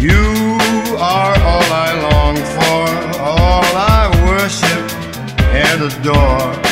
You are all I long for, all I worship and adore.